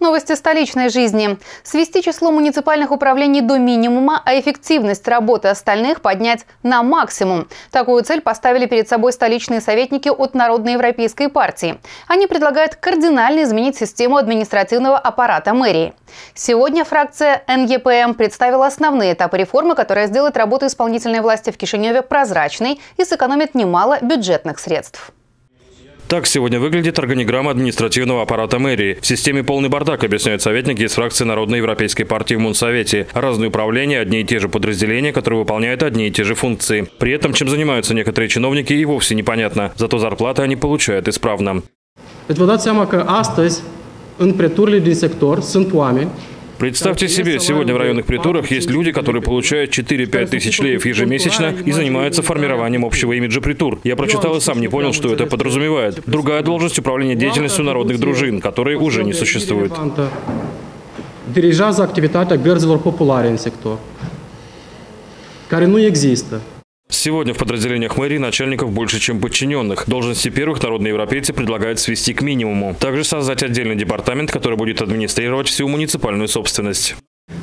Новости столичной жизни. Свести число муниципальных управлений до минимума, а эффективность работы остальных поднять на максимум. Такую цель поставили перед собой столичные советники от Народной Европейской партии. Они предлагают кардинально изменить систему административного аппарата мэрии. Сегодня фракция НЕПМ представила основные этапы реформы, которая сделает работу исполнительной власти в Кишиневе прозрачной и сэкономит немало бюджетных средств. Так сегодня выглядит органиграмма административного аппарата мэрии. В системе полный бардак, объясняют советники из фракции Народной Европейской партии в Мунсовете. Разные управления, одни и те же подразделения, которые выполняют одни и те же функции. При этом, чем занимаются некоторые чиновники, и вовсе непонятно. Зато зарплаты они получают исправно. Deci vă dați seama că astăzi, în preturile din sector, Представьте себе, сегодня в районных притурах есть люди, которые получают 4-5 тысяч леев ежемесячно и занимаются формированием общего имиджа притур. Я прочитал и сам не понял, что это подразумевает. Другая должность управления деятельностью народных дружин, которые уже не существуют. Dirigează activitatea gărzilor populare în sector, care nu există. Сегодня в подразделениях мэрии начальников больше, чем подчиненных. Должности первых народные европейцы предлагают свести к минимуму. Также создать отдельный департамент, который будет администрировать всю муниципальную собственность.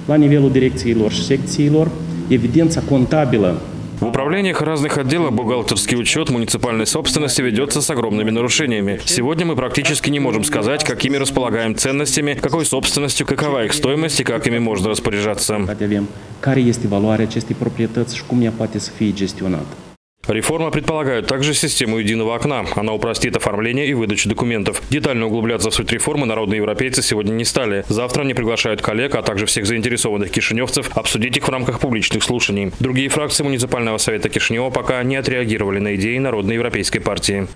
La nivelul direcțiilor și secțiilor, evidența contabilă в управлениях разных отделов бухгалтерский учет муниципальной собственности ведется с огромными нарушениями. Сегодня мы практически не можем сказать, какими располагаем ценностями, какой собственностью, какова их стоимость и как ими можно распоряжаться. Реформа предполагает также систему единого окна. Она упростит оформление и выдачу документов. Детально углубляться в суть реформы народные европейцы сегодня не стали. Завтра они приглашают коллег, а также всех заинтересованных кишиневцев обсудить их в рамках публичных слушаний. Другие фракции муниципального совета Кишинева пока не отреагировали на идеи Народной европейской партии.